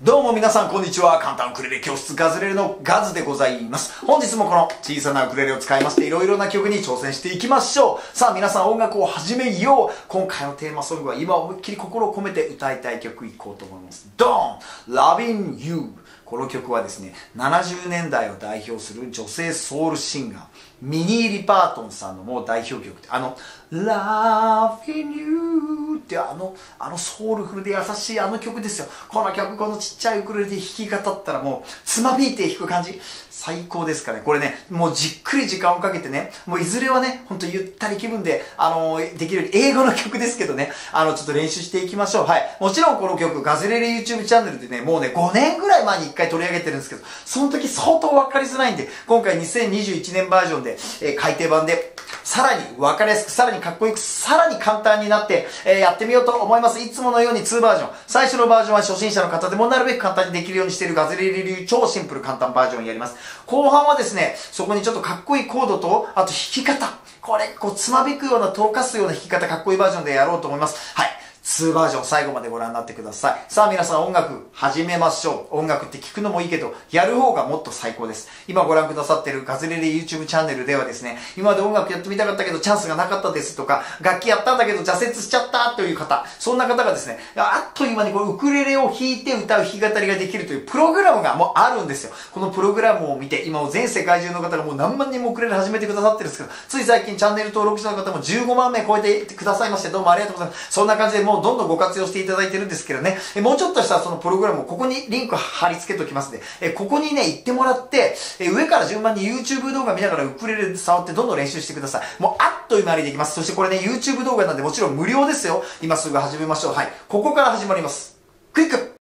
どうも皆さんこんにちは。簡単ウクレレ教室ガズレレのガズでございます。本日もこの小さなウクレレを使いましていろいろな曲に挑戦していきましょう。さあ皆さん音楽を始めよう。今回のテーマソングは今思いっきり心を込めて歌いたい曲いこうと思います。ドン !Loving You! この曲はですね、70年代を代表する女性ソウルシンガー、ミニー・リパートンさんのもう代表曲って、あの、Loving You ってあの、あのソウルフルで優しいあの曲ですよ。この曲、このちっちゃいウクレレで弾き語ったらもう、つまびいて弾く感じ、最高ですかね。これね、もうじっくり時間をかけてね、もういずれはね、ほんとゆったり気分で、あのできるように、英語の曲ですけどね、あの、ちょっと練習していきましょう。はい。もちろんこの曲、ガズレレ YouTube チャンネルでね、もうね、5年ぐらい前に1回取り上げてるんですけど、その時相当わかりづらいんで、今回2021年バージョンで、えー改訂版で、さらに分かりやすく、さらにかっこよく、さらに簡単になって、えーやってみようと思います。いつものように2バージョン。最初のバージョンは初心者の方でもなるべく簡単にできるようにしているガズレレ流超シンプル簡単バージョンやります。後半はですね、そこにちょっとかっこいいコードと、あと弾き方。これ、こう、つまびくような、透かすような弾き方、かっこいいバージョンでやろうと思います。はい。2バージョン最後までご覧になってください。さあ皆さん音楽始めましょう。音楽って聞くのもいいけど、やる方がもっと最高です。今ご覧くださってるガズレレ YouTube チャンネルではですね、今まで音楽やってみたかったけどチャンスがなかったですとか、楽器やったんだけど挫折しちゃったという方、そんな方がですね、あっという間にこうウクレレを弾いて歌う弾き語りができるというプログラムがもうあるんですよ。このプログラムを見て、今も全世界中の方がもう何万人もウクレレ始めてくださってるんですけど、つい最近チャンネル登録者の方も15万名超えてくださいまして、どうもありがとうございます。そんな感じでもうどんどんご活用していただいてるんですけどね、えもうちょっとしたらそのプログラムをここにリンク貼り付けておきますんで、えここにね、行ってもらって、え上から順番に YouTube 動画見ながらウクレレで触ってどんどん練習してください。もうあっという間にできます。そしてこれね、YouTube 動画なんでもちろん無料ですよ。今すぐ始めましょう。はい。ここから始まります。クイック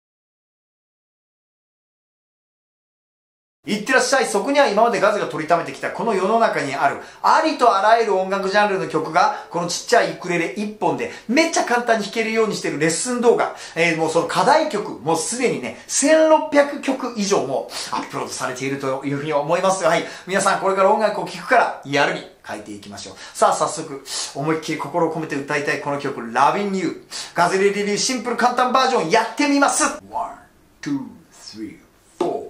いってらっしゃい。そこには今までガズが取りためてきたこの世の中にあるありとあらゆる音楽ジャンルの曲がこのちっちゃいウクレレ1本でめっちゃ簡単に弾けるようにしてるレッスン動画、えーもうその課題曲、もうすでにね、1600曲以上もアップロードされているというふうに思います。はい。皆さんこれから音楽を聴くからやるに書いていきましょう。さあ早速、思いっきり心を込めて歌いたいこの曲 Loving You ガズレレ流シンプル簡単バージョンやってみます !1、2、3、4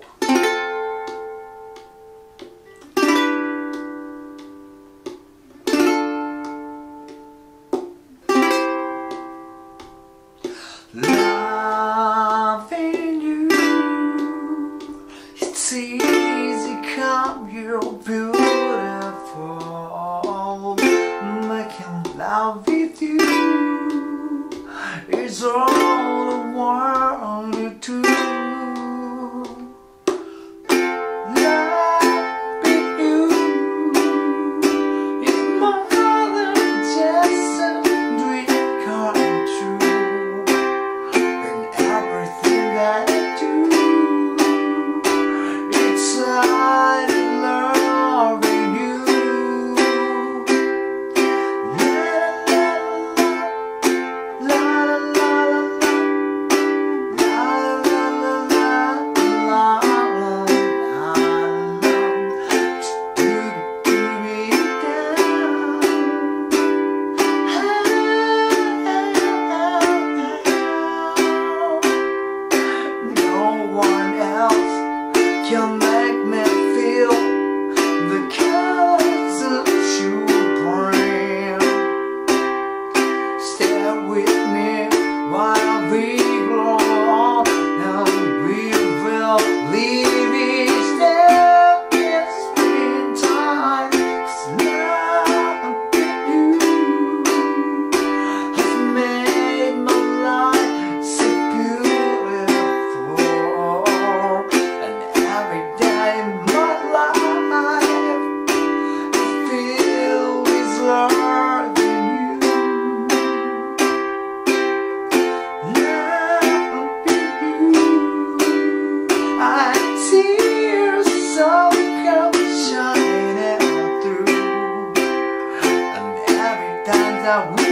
찾아온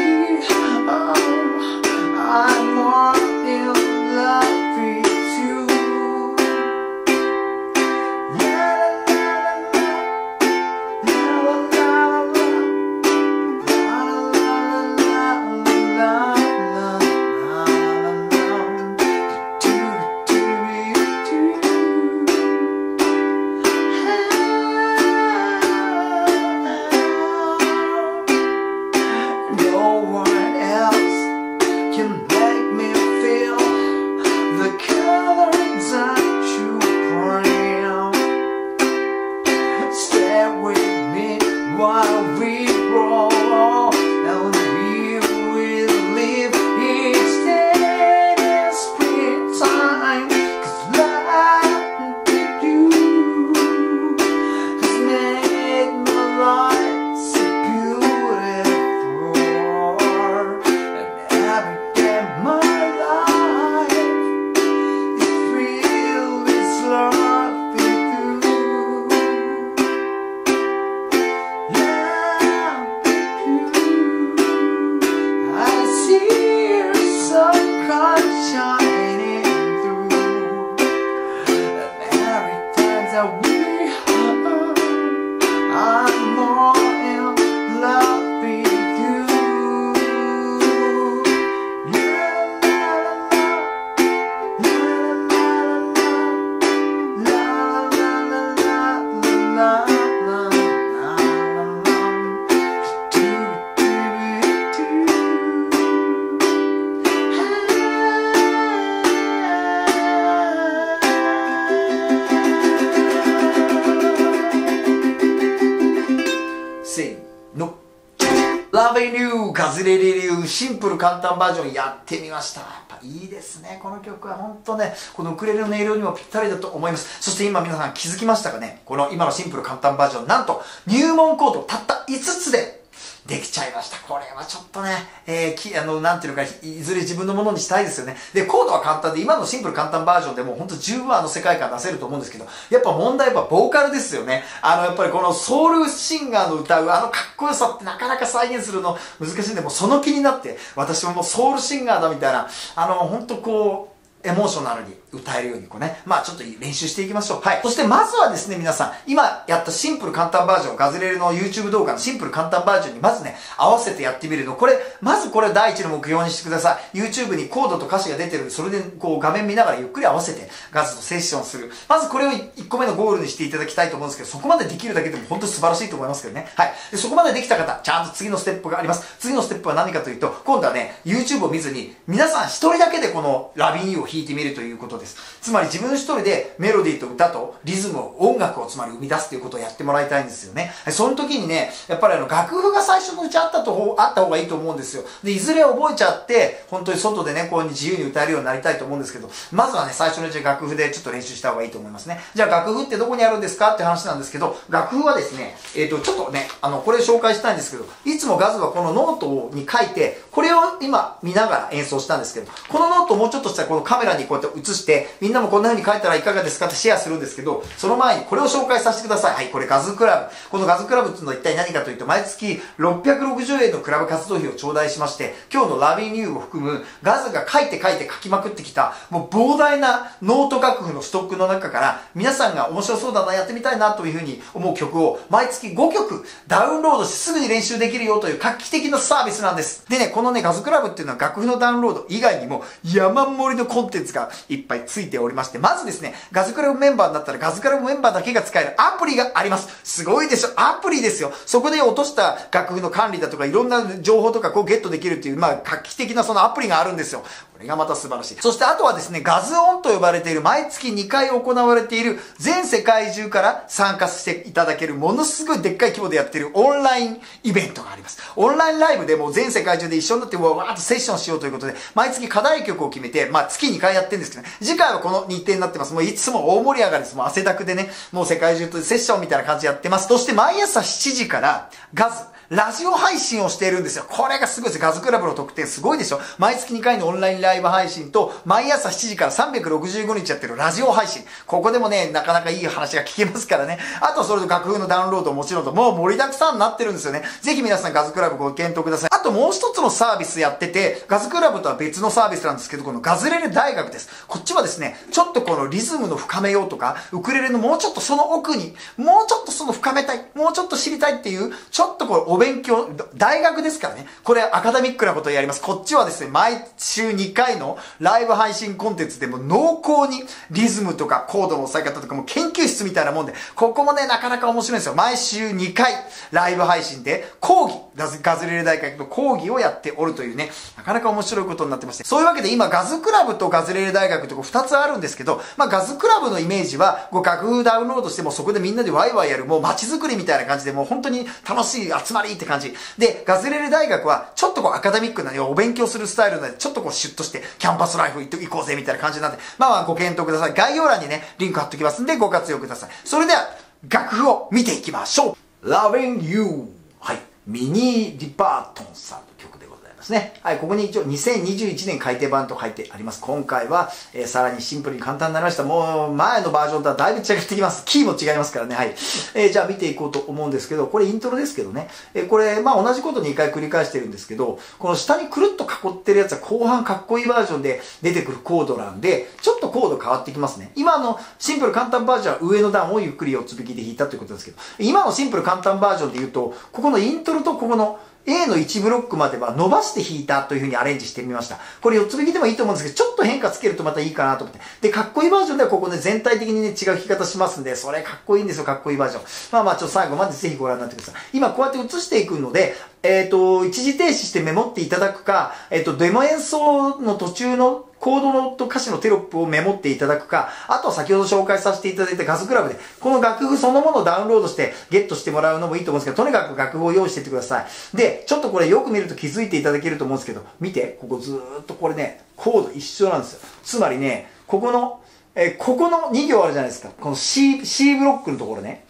ュー、シンプル簡単バージョンやってみました。やっぱいいですね。この曲は本当ね、このウクレレの音色にもぴったりだと思います。そして今皆さん気づきましたかね？この今のシンプル簡単バージョン、なんと入門コードたった5つでできちゃいました。これはちょっとね、えー、き、あの、なんていうか、いずれ自分のものにしたいですよね。で、コードは簡単で、今のシンプル簡単バージョンでも、本当十分あの世界観出せると思うんですけど、やっぱ問題はボーカルですよね。あの、やっぱりこのソウルシンガーの歌うあのかっこよさってなかなか再現するの難しいんで、もうその気になって、私ももうソウルシンガーだみたいな、あの、本当こう、エモーショナルに歌えるようにこうね、まあちょっと練習していきましょう。はい。そしてまずはですね、皆さん、今やったシンプル簡単バージョン、ガズレレの YouTube 動画のシンプル簡単バージョンにまずね、合わせてやってみるの。これ、まずこれ第一の目標にしてください。YouTube にコードと歌詞が出てる、それでこう画面見ながらゆっくり合わせてガズとセッションする。まずこれを1個目のゴールにしていただきたいと思うんですけど、そこまでできるだけでも本当に素晴らしいと思いますけどね。はい。で、そこまでできた方、ちゃんと次のステップがあります。次のステップは何かというと、今度はね、YouTube を見ずに、皆さん一人だけでこのラビン U を弾いてみるということです。つまり自分一人でメロディーと歌とリズムを、音楽をつまり生み出すということをやってもらいたいんですよね。その時にね、やっぱりあの楽譜が最初のうちあったと、あった方がいいと思うんですよ。で、いずれ覚えちゃって、本当に外でね、こういうに自由に歌えるようになりたいと思うんですけど、まずはね、最初のうち楽譜でちょっと練習した方がいいと思いますね。じゃあ楽譜ってどこにあるんですかって話なんですけど、楽譜はですね、えっ、と、ちょっとね、あの、これ紹介したいんですけど、いつもガズはこのノートに書いて、これを今見ながら演奏したんですけど、このノートをもうちょっとしたらこのカメラメラにこうやって映して、みんなもこんな風に書いたらいかがですかってシェアするんですけど、その前にこれを紹介させてください。はい、これガズクラブ。このガズクラブっていうのは一体何かというと、毎月660円のクラブ活動費を頂戴しまして、今日の Lovin' You を含むガズが書いて書いて書きまくってきた、もう膨大なノート楽譜のストックの中から、皆さんが面白そうだな、やってみたいなというふうに思う曲を、毎月5曲ダウンロードしてすぐに練習できるよという画期的なサービスなんです。でね、このね、ガズクラブっていうのは楽譜のダウンロード以外にも山盛りのコンテンツがいっぱいついておりまして、まずですね、ガズクラブメンバーになったらガズクラブメンバーだけが使えるアプリがあります。すごいでしょ？アプリですよ。そこで落とした楽譜の管理だとかいろんな情報とかこうゲットできるっていう、まあ画期的なそのアプリがあるんですよ。れがまた素晴らしい。そしてあとはですね、ガズオンと呼ばれている毎月2回行われている全世界中から参加していただけるものすごいでっかい規模でやっているオンラインイベントがあります。オンラインライブでもう全世界中で一緒になってわーっとセッションしようということで、毎月課題曲を決めて、まあ月2回やってるんですけどね、次回はこの日程になってます。もういつも大盛り上がりです。もう汗だくでね、もう世界中とセッションみたいな感じでやってます。そして毎朝7時からガズ、ラジオ配信をしているんですよ。これがすごいです。ガズクラブの特典すごいでしょ毎月2回のオンラインライブ配信と、毎朝7時から365日やってるラジオ配信。ここでもね、なかなかいい話が聞けますからね。あとそれと楽譜のダウンロードもちろんと、もう盛りだくさんになってるんですよね。ぜひ皆さんガズクラブご検討ください。あともう一つのサービスやってて、ガズクラブとは別のサービスなんですけど、このガズレレ大学です。こっちはですね、ちょっとこのリズムの深めようとか、ウクレレのもうちょっとその奥に、もうちょっとその深めたい、もうちょっと知りたいっていう、ちょっとこれ勉強、大学ですからね。これアカデミックなことをやります。こっちはですね、毎週2回のライブ配信コンテンツでも濃厚にリズムとかコードの押さえ方とかも研究室みたいなもんで、ここもね、なかなか面白いんですよ。毎週2回ライブ配信で講義、ガズレレ大学の講義をやっておるというね、なかなか面白いことになってまして。そういうわけで今ガズクラブとガズレレ大学とこ2つあるんですけど、まあガズクラブのイメージは、こう楽譜ダウンロードしてもそこでみんなでワイワイやる、もう街づくりみたいな感じで、もう本当に楽しい集まりって感じ。で、ガズレレ大学は、ちょっとこうアカデミックな、お勉強するスタイルなので、ちょっとこうシュッとして、キャンパスライフ行こうぜみたいな感じなんで、まあまあご検討ください。概要欄にね、リンク貼っときますんで、ご活用ください。それでは、楽譜を見ていきましょう !Loving You はい。ミニー・リパートンさんの曲ですね。はい、ここに一応2021年改訂版と書いてあります。今回は、えー、さらにシンプルに簡単になりました。もう前のバージョンとはだいぶ違ってきます。キーも違いますからね。はい。えー、じゃあ見ていこうと思うんですけど、これイントロですけどね。えー、これ、まあ同じこと2回繰り返してるんですけど、この下にくるっと囲ってるやつは後半かっこいいバージョンで出てくるコードなんで、ちょっとコード変わってきますね。今のシンプル簡単バージョンは上の段をゆっくり4つ引きで弾いたということですけど、今のシンプル簡単バージョンで言うと、ここのイントロとここの A の1ブロックまでは伸ばして弾いたというふうにアレンジしてみました。これ4つ弾きでもいいと思うんですけど、ちょっと変化つけるとまたいいかなと思って。で、かっこいいバージョンではここね、全体的にね、違う弾き方しますんで、それかっこいいんですよ、かっこいいバージョン。まあまあ、ちょっと最後までぜひご覧になってください。今こうやって映していくので、えっ、ー、と、一時停止してメモっていただくか、えっ、ー、と、デモ演奏の途中のコードのと歌詞のテロップをメモっていただくか、あとは先ほど紹介させていただいたガスクラブで、この楽譜そのものをダウンロードしてゲットしてもらうのもいいと思うんですけど、とにかく楽譜を用意していってください。で、ちょっとこれよく見ると気づいていただけると思うんですけど、見て、ここずーっとこれね、コード一緒なんですよ。つまりね、ここの、えここの2行あるじゃないですか。この C、C ブロックのところね。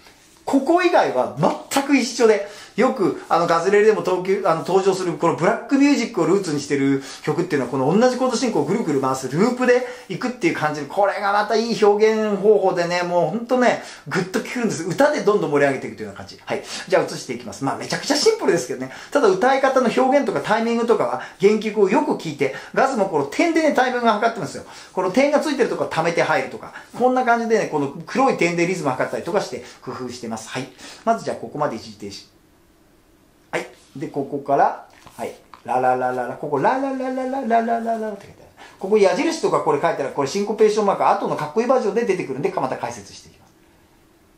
ここ以外は全く一緒で、よく、あの、ガズレレでも登あの登場する、このブラックミュージックをルーツにしてる曲っていうのは、この同じコード進行をぐるぐる回すループでいくっていう感じで、これがまたいい表現方法でね、もうほんとね、ぐっと聴くんです。歌でどんどん盛り上げていくというような感じ。はい。じゃあ移していきます。まあめちゃくちゃシンプルですけどね。ただ歌い方の表現とかタイミングとかは原曲をよく聞いて、ガズもこの点でね、タイミングが測ってますよ。この点がついてるとこは溜めて入るとか、こんな感じでね、この黒い点でリズム測ったりとかして工夫してます。はい。まずじゃあここまで一時停止。で、ここから、はい。ラララララ、ここララララララララララって書いてある。ここ矢印とかこれ書いたら、これシンコペーションマーク、後のかっこいいバージョンで出てくるんで、また解説していきます。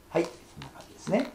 はい。こんな感じですね。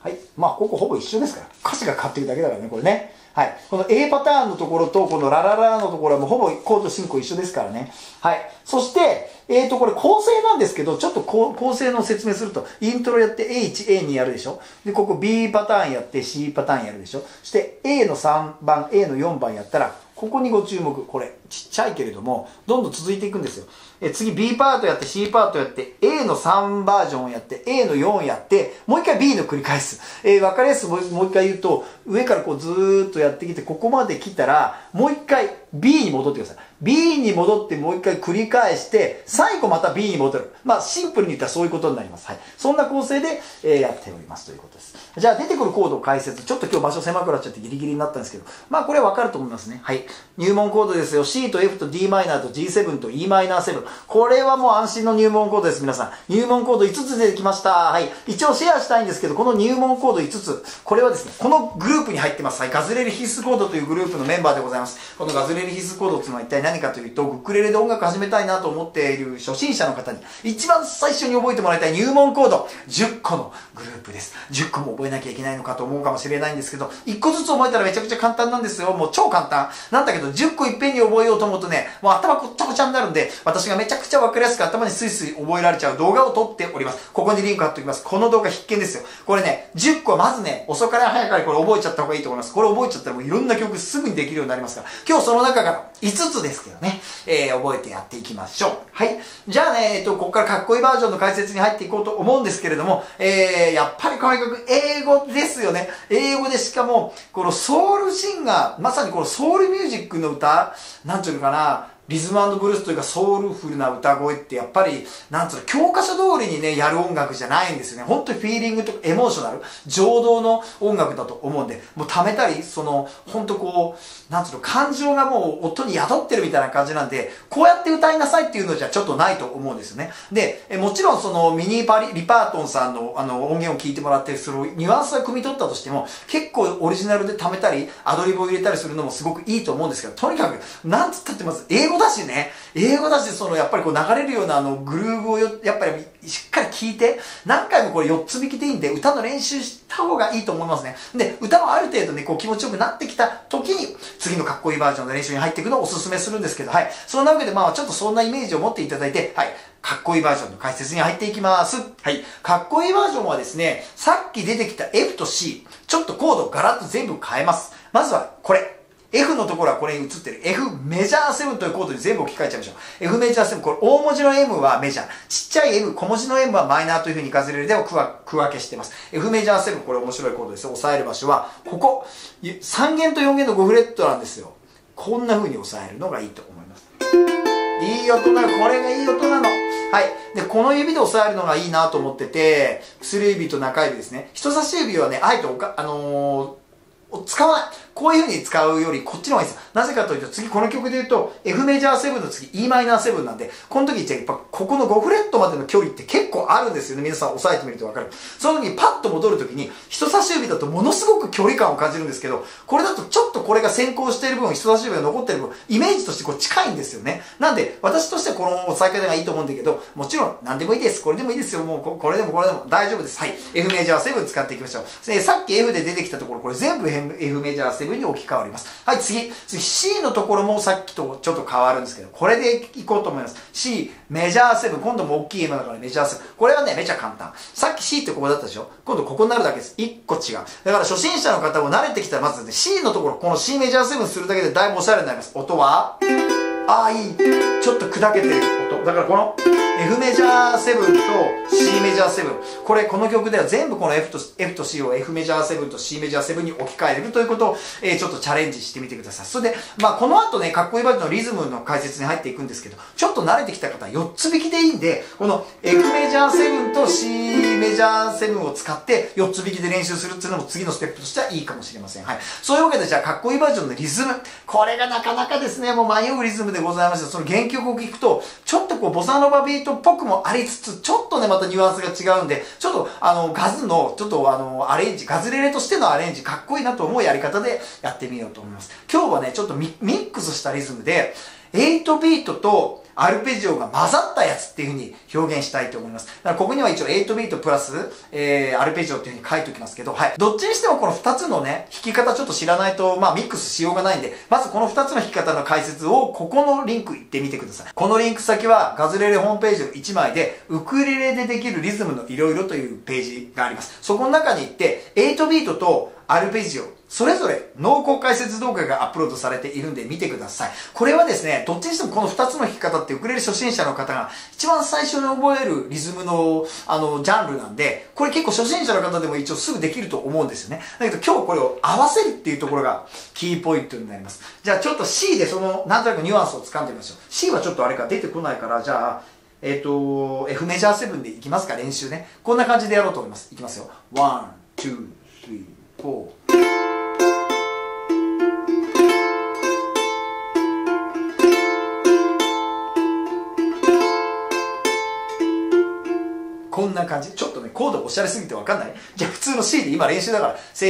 はい。まあ、ここほぼ一緒ですから。歌詞が変わってるだけだからね、これね。はい。この A パターンのところと、このラララのところはもうほぼコード進行一緒ですからね。はい。そして、えっ、ー、と、これ構成なんですけど、ちょっと構成の説明すると、イントロやって A1、A2 やるでしょ？で、ここ B パターンやって C パターンやるでしょ？そして A の3番、A の4番やったら、ここにご注目。これ、ちっちゃいけれども、どんどん続いていくんですよ。え次 B パートやって C パートやって A の3バージョンやって A の4やってもう一回 B の繰り返す。えー、分かりやすくもう一回言うと上からこうずーっとやってきてここまで来たらもう一回 B に戻ってください。B に戻ってもう一回繰り返して、最後また B に戻る。まあ、シンプルに言ったらそういうことになります。はい。そんな構成で、えー、やっておりますということです。じゃあ、出てくるコードを解説。ちょっと今日場所狭くなっちゃってギリギリになったんですけど、まあ、これはわかると思いますね。はい。入門コードですよ。C と F と d マイナーと G7 と e マイナー7。これはもう安心の入門コードです、皆さん。入門コード5つ出てきました。はい。一応シェアしたいんですけど、この入門コード5つ、これはですね、このグループに入ってます。はい。ガズレレ必須コードというグループのメンバーでございます。このガズレレ必須コードっていうのは一体何かというと、ウクレレで音楽始めたいなと思っている初心者の方に、一番最初に覚えてもらいたい入門コード、10個のグループです。10個も覚えなきゃいけないのかと思うかもしれないんですけど、1個ずつ覚えたらめちゃくちゃ簡単なんですよ。もう超簡単。なんだけど、10個いっぺんに覚えようと思うとね、もう頭こっちゃこちゃになるんで、私がめちゃくちゃわかりやすく頭にスイスイ覚えられちゃう動画を撮っております。ここにリンク貼っておきます。この動画必見ですよ。これね、10個まずね、遅かれ早かれこれ覚えちゃった方がいいと思います。これ覚えちゃったらもういろんな曲すぐにできるようになりますから、今日その中から5つですけどね、えー、覚えてやっていきましょう。はい。じゃあね、えっと、ここからかっこいいバージョンの解説に入っていこうと思うんですけれども、えー、やっぱりこの曲、英語ですよね。英語でしかも、このソウルシンガー、まさにこのソウルミュージックの歌、なんていうのかな、リズムブルースというかソウルフルな歌声ってやっぱり、なんつうの、教科書通りにね、やる音楽じゃないんですよね。本当にフィーリングとかエモーショナル、情動の音楽だと思うんで、もう貯めたり、その、本当こう、なんつうの、感情がもう音に宿ってるみたいな感じなんで、こうやって歌いなさいっていうのじゃちょっとないと思うんですよね。で、えもちろんそのミニパリ、リパートンさんのあの音源を聞いてもらって、そのニュアンスを汲み取ったとしても、結構オリジナルで貯めたり、アドリブを入れたりするのもすごくいいと思うんですけど、とにかく、なんつったってまず英語語だしね、英語だし、その、やっぱりこう流れるようなあの、グルーヴをよ、やっぱりしっかり聞いて、何回もこれ4つ弾きでいいんで、歌の練習した方がいいと思いますね。で、歌もある程度ね、こう気持ちよくなってきた時に、次のかっこいいバージョンの練習に入っていくのをお勧めするんですけど、はい。そんなわけで、まあ、ちょっとそんなイメージを持っていただいて、はい。かっこいいバージョンの解説に入っていきます。はい。かっこいいバージョンはですね、さっき出てきた F と C、ちょっとコードをガラッと全部変えます。まずは、これ。F のところはこれに映ってる F メジャー7というコードに全部置き換えちゃいましょう。F メジャー7、これ大文字の M はメジャー。ちっちゃい M、小文字の M はマイナーというふうにガズレレでは区分けしてます。F メジャー7、これ面白いコードです。押さえる場所は、ここ、3弦と4弦の5フレットなんですよ。こんな風に押さえるのがいいと思います。いい音なの。これがいい音なの。はい。で、この指で押さえるのがいいなと思ってて、薬指と中指ですね。人差し指はね、あえておか、あのー、使わない。こういう風に使うよりこっちの方がいいです。なぜかというと次この曲で言うと F メジャー7の次 e マイナー7なんで、この時ってやっぱここの5フレットまでの距離って結構あるんですよね。皆さん押さえてみるとわかる。その時にパッと戻る時に人差し指だとものすごく距離感を感じるんですけど、これだとちょっとこれが先行している分、人差し指が残っている分、イメージとしてこう近いんですよね。なんで私としてはこの押さえ方がいいと思うんだけど、もちろん何でもいいです。これでもいいですよ。もうこれでもこれでも大丈夫です。はい。F メジャー7使っていきましょう。さっき F で出てきたところ、これ全部 F メジャー7に置き換わります。。はい、次。次、C のところもさっきとちょっと変わるんですけど、これでいこうと思います。C、メジャー7。今度も大きい M だからメジャー7。これはね、めちゃ簡単。さっき C ってここだったでしょ？今度ここになるだけです。1個違う。だから初心者の方も慣れてきたらまずね、C のところ、この C メジャー7するだけでだいぶおしゃれになります。音は？ああ、いい。ちょっと砕けてる音。だからこの F メジャー7と C メジャー7。これ、この曲では全部この F と F と C を F メジャー7と C メジャー7に置き換えるということを、えー、ちょっとチャレンジしてみてください。それで、まあ、この後ね、かっこいいバージョンのリズムの解説に入っていくんですけど、ちょっと慣れてきた方は4つ引きでいいんで、この F メジャー7と C メジャー7を使って4つ引きで練習するっていうのも次のステップとしてはいいかもしれません。はい。そういうわけで、じゃあ、かっこいいバージョンのリズム。これがなかなかですね、もう迷うリズムでございました。その原曲を聴くと、ちょっとこう、ボサノバビートっぽくもありつつ、ちょっとね、またニュアンスが違うんで、ちょっと、あの、ガズの、ちょっとあの、アレンジ、ガズレレとしてのアレンジ、かっこいいなと思うやり方でやってみようと思います。今日はね、ちょっとミックスしたリズムで、8ビートとアルペジオが混ざったやつっていう風に表現したいと思います。だからここには一応8ビートプラス、えー、アルペジオっていう風に書いておきますけど、はい。どっちにしてもこの2つのね、弾き方ちょっと知らないと、まあミックスしようがないんで、まずこの2つの弾き方の解説を、ここのリンク行ってみてください。このリンク先はガズレレホームページの1枚で、ウクレレでできるリズムのいろいろというページがあります。そこの中に行って、8ビートとアルペジオ、それぞれ濃厚解説動画がアップロードされているんで見てください。これはですね、どっちにしてもこの2つの弾き方ってウクレレ初心者の方が一番最初に覚えるリズムのあのジャンルなんで、これ結構初心者の方でも一応すぐできると思うんですよね。だけど今日これを合わせるっていうところがキーポイントになります。じゃあちょっと C でそのなんとなくニュアンスを掴んでみましょう。C はちょっとあれか出てこないから、じゃあ、えっ、ー、と、F メジャー7でいきますか、練習ね。こんな感じでやろうと思います。いきますよ。1、2、3、4。こんな感じ。ちょっとね、コードおしゃれすぎてわかんないじゃあ普通の C で今練習だから、せ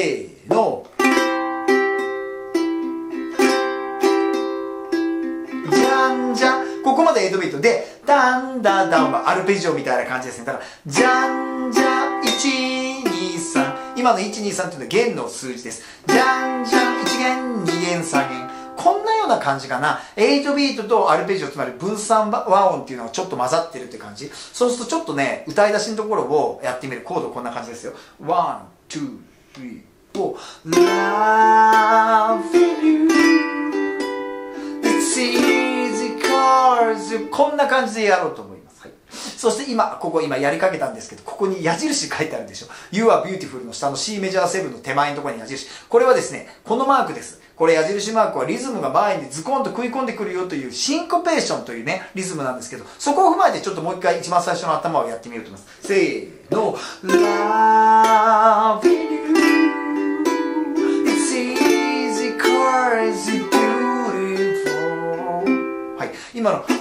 ーの。じゃんじゃん。ここまで8ビートで、ダンダダンはアルペジオみたいな感じですね。だから、じゃんじゃん、1、2、3。今の1、2、3っていうのは弦の数字です。じゃんじゃん、1弦、2弦、3弦。な感じかな。8ビートとアルペジオ、つまり分散和音っていうのがちょっと混ざってるって感じ。そうするとちょっとね、歌い出しのところをやってみる。コードこんな感じですよ。1、2、3、4。Love you It's easy cars こんな感じでやろうと思います。はい。そして今、ここ今やりかけたんですけど、ここに矢印書いてあるでしょ。You are beautiful の下の C メジャー7の手前のところに矢印。これはですね、このマークです。これ矢印マークはリズムが前にズコンと食い込んでくるよというシンコペーションというね、リズムなんですけど、そこを踏まえてちょっともう一回一番最初の頭をやってみようと思います。せーの。Love you It's easy cause beautiful はい。今の beautiful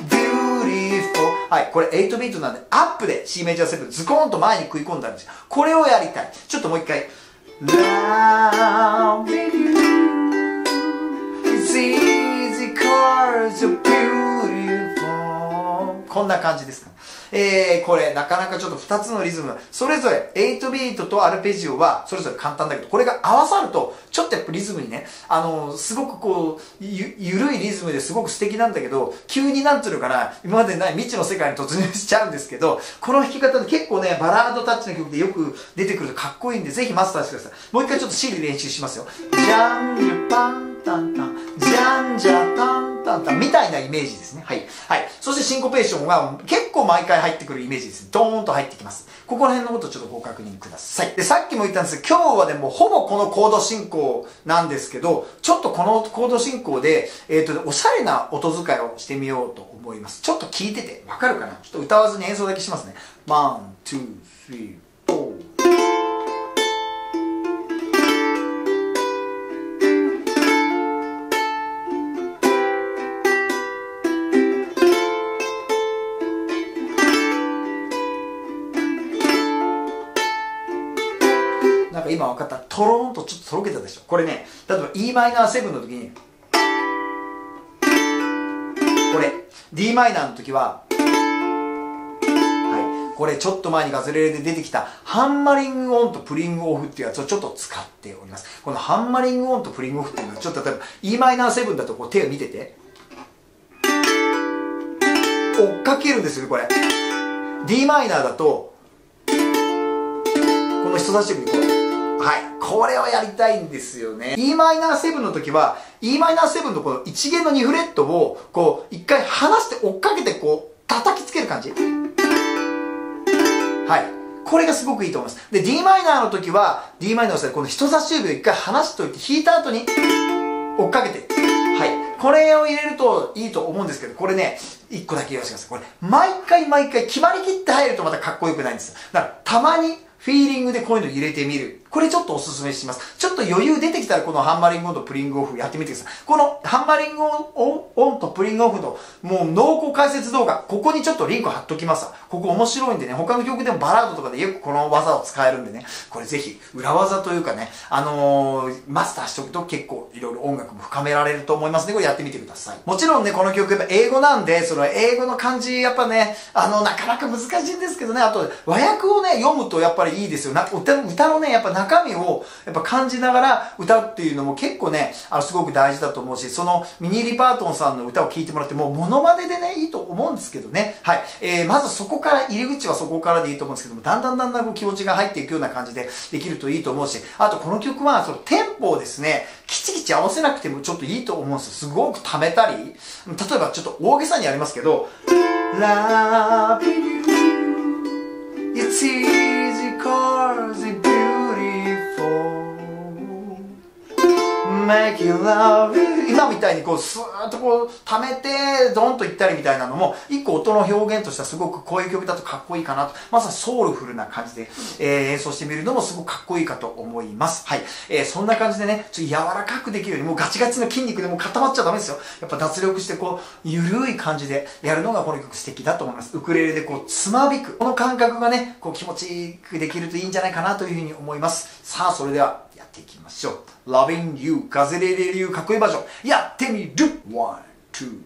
はい。これ8ビートなんでアップで C メジャー7ズコンと前に食い込んだんですよ。これをやりたい。ちょっともう一回。Love you easy, easy cars, you beautiful. こんな感じですかえー、これなかなかちょっと2つのリズム、それぞれ8ビートとアルペジオはそれぞれ簡単だけど、これが合わさると、ちょっとやっぱリズムにね、あの、すごくこう、ゆ、ゆるいリズムですごく素敵なんだけど、急になんつうのかな、今までない未知の世界に突入しちゃうんですけど、この弾き方で結構ね、バラードタッチの曲でよく出てくるとかっこいいんで、ぜひマスターしてください。もう一回ちょっと C で練習しますよ。じゃんじゃパンタンタン、じゃんじゃタンタンタンみたいなイメージですね。はい。はい。そしてシンコペーションが結構毎回入ってくるイメージです。ドーンと入ってきます。ここら辺のことちょっとご確認ください。で、さっきも言ったんですけど、今日はでもほぼこのコード進行なんですけど、ちょっとこのコード進行で、えっ、ー、と、おしゃれな音遣いをしてみようと思います。ちょっと聞いててわかるかな？ちょっと歌わずに演奏だけしますね。 One、two、three。今分かった。トローンとちょっととろけたでしょ。これね例えば e マイナー7の時にこれ d マイナーの時ははいこれちょっと前にガズレレで出てきたハンマリングオンとプリングオフっていうやつをちょっと使っております。このハンマリングオンとプリングオフっていうのはちょっと例えば e マイナー7だとこう手を見てて追っかけるんですよねこれ。D マイナーだとこの人差し指こうはい。これをやりたいんですよね。Em7 の時は、Em7 のこの1弦の2フレットを、こう、一回離して追っかけて、こう、叩きつける感じ。はい。これがすごくいいと思います。で、d マイナーの時は、d マイナーの、この人差し指を一回離しといて、弾いた後に、追っかけて。はい。これを入れるといいと思うんですけど、これね、一個だけ言わせてください。これ、毎回毎回決まりきって入るとまたかっこよくないんです。だから、たまに、フィーリングでこういうの入れてみる。これちょっとおすすめします。ちょっと余裕出てきたらこのハンマリングオンとプリングオフやってみてください。このハンマリングオンとプリングオフのもう濃厚解説動画、ここにちょっとリンク貼っときます。ここ面白いんでね、他の曲でもバラードとかでよくこの技を使えるんでね、これぜひ裏技というかね、あのー、マスターしておくと結構いろいろ音楽も深められると思いますので、これやってみてください。もちろんね、この曲やっぱ英語なんで、その英語の漢字やっぱね、あの、なかなか難しいんですけどね、あと和訳をね、読むとやっぱりいいですよ。な歌歌のね、やっぱ中身をやっぱ感じながら歌うっていうのも結構ね、あの、すごく大事だと思うし、そのミニリパートンさんの歌を聴いてもらって、もうモノマネでね、いいと思うんですけどね。はい。えー、まずそこから、入り口はそこからでいいと思うんですけども、だんだんだんだんこう気持ちが入っていくような感じでできるといいと思うし、あとこの曲は、そのテンポをですね、きちきち合わせなくてもちょっといいと思うんですよ。すごく溜めたり、例えばちょっと大げさにやりますけど、Love you, it's easy cause it make you love you. 今みたいにこうスーッとこう溜めてドンといったりみたいなのも一個音の表現としてはすごくこういう曲だとかっこいいかなと。まさにソウルフルな感じで、えー、演奏してみるのもすごくかっこいいかと思います。はい、えー、そんな感じでねちょっと柔らかくできるようにもうガチガチの筋肉でも固まっちゃダメですよ。やっぱ脱力してこうゆるい感じでやるのがこの曲素敵だと思います。ウクレレでこうつまびくこの感覚がねこう気持ちいいくできるといいんじゃないかなというふうに思います。さあそれではやっていきましょう。Loving You 風レレ流かっこいいバージョンやってみる !1、2、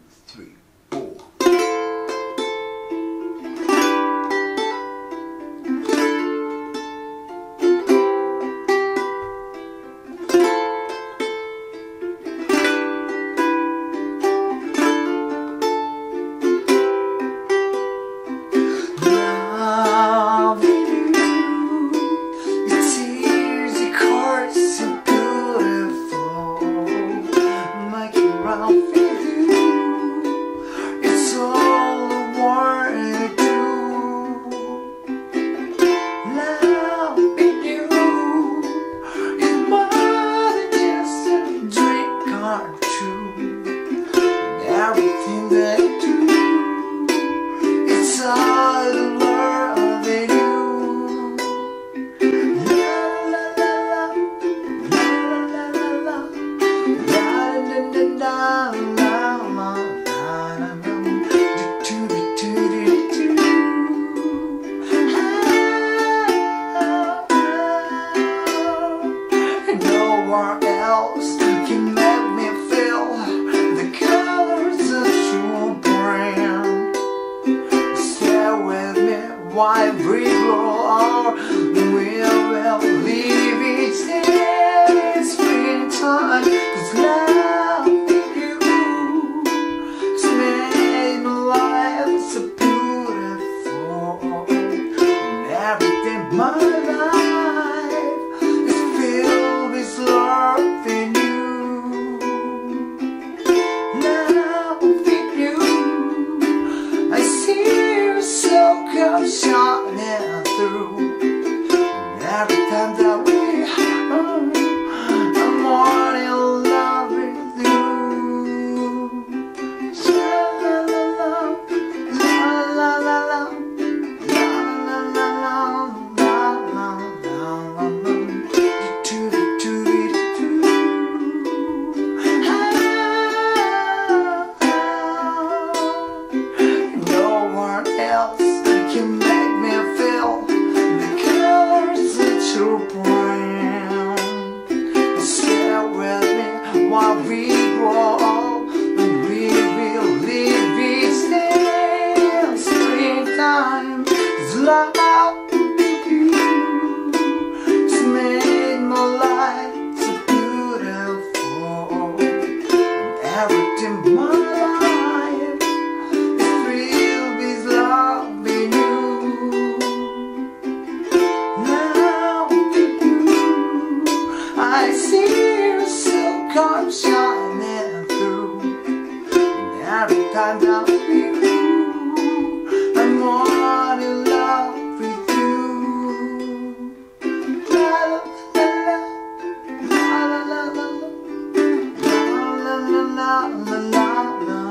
you la la la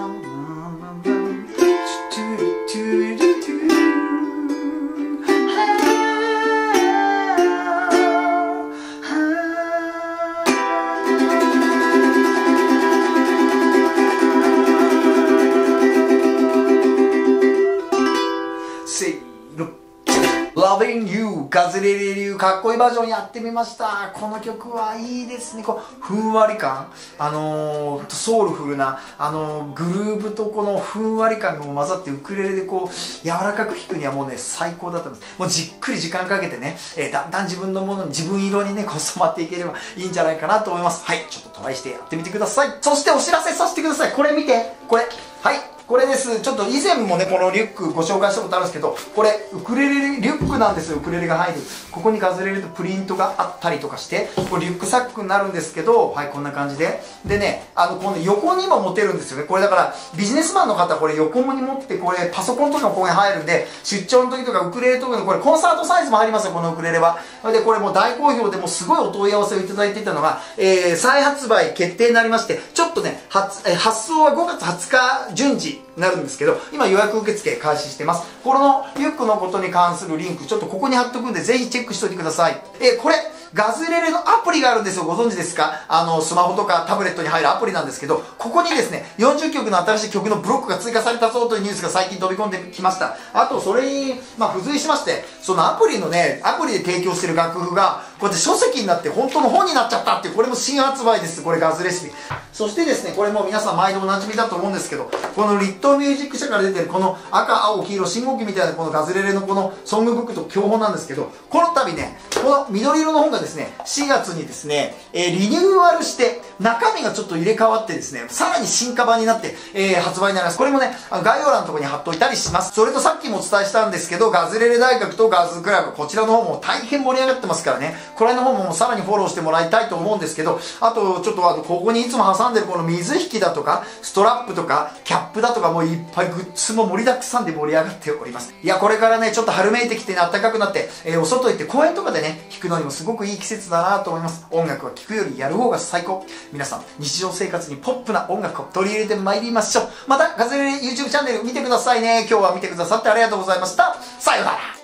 かっこいいバージョンやってみました。この曲はいいですね。こうふんわり感。あのーソウルフルなあのーグルーブとこのふんわり感が混ざってウクレレでこう柔らかく弾くにはもうね最高だったんです。もうじっくり時間かけてね、えーだんだん自分のものに自分色にねこう染まっていければいいんじゃないかなと思います。はい。ちょっとトライしてやってみてください。そしてお知らせさせてください。これ見て。これ。はい。これです。ちょっと以前もねこのリュックご紹介したことあるんですけどこれウクレレリュックなんですよ。ウクレレが入る。ここにガズレレとプリントがあったりとかしてこれリュックサックになるんですけどはいこんな感じで。でねあのこの横にも持てるんですよね。これだからビジネスマンの方これ横に持ってこれパソコンとかもここに入るんで出張の時とかウクレレとかのこれコンサートサイズも入りますよこのウクレレは。でこれもう大好評でもすごいお問い合わせをいただいていたのが、えー再発売決定になりましてちょっとね発,、え発送は5月20日順次になるんですけど今予約受付開始してます。このリュックのことに関するリンクちょっとここに貼っとくんでぜひチェックしておいてください。えーこれガズレレのアプリがあるんですよ。ご存知ですか？あのスマホとかタブレットに入るアプリなんですけどここにですね40曲の新しい曲のブロックが追加されたぞというニュースが最近飛び込んできました。あとそれに、まあ、付随しましてそのアプリのねアプリで提供してる楽譜がこうやって書籍になって本当の本になっちゃったってこれも新発売です。これガズレシピ。そしてですねこれも皆さん毎度おなじみだと思うんですけどこのリットミュージック社から出てるこの赤青黄色信号機みたいなこのガズレレのこのソングブックと教本なんですけどこの度ねこの緑色の本がですね4月にですね、えーリニューアルして中身がちょっと入れ替わってですねさらに進化版になって、えー発売になります。これもね概要欄のところに貼っといたりします。それとさっきもお伝えしたんですけどガズレレ大学とガズクラブこちらの方も大変盛り上がってますからね。これの方もさらにフォローしてもらいたいと思うんですけど、あと、ちょっとあの、ここにいつも挟んでるこの水引きだとか、ストラップとか、キャップだとかもういっぱいグッズも盛りだくさんで盛り上がっております。いや、これからね、ちょっと春めいてきてね暖かくなって、えー、お外行って公園とかでね、弾くのにもすごくいい季節だなと思います。音楽は聴くよりやる方が最高。皆さん、日常生活にポップな音楽を取り入れてまいりましょう。また、ガズレレ YouTube チャンネル見てくださいね。今日は見てくださってありがとうございました。さようなら。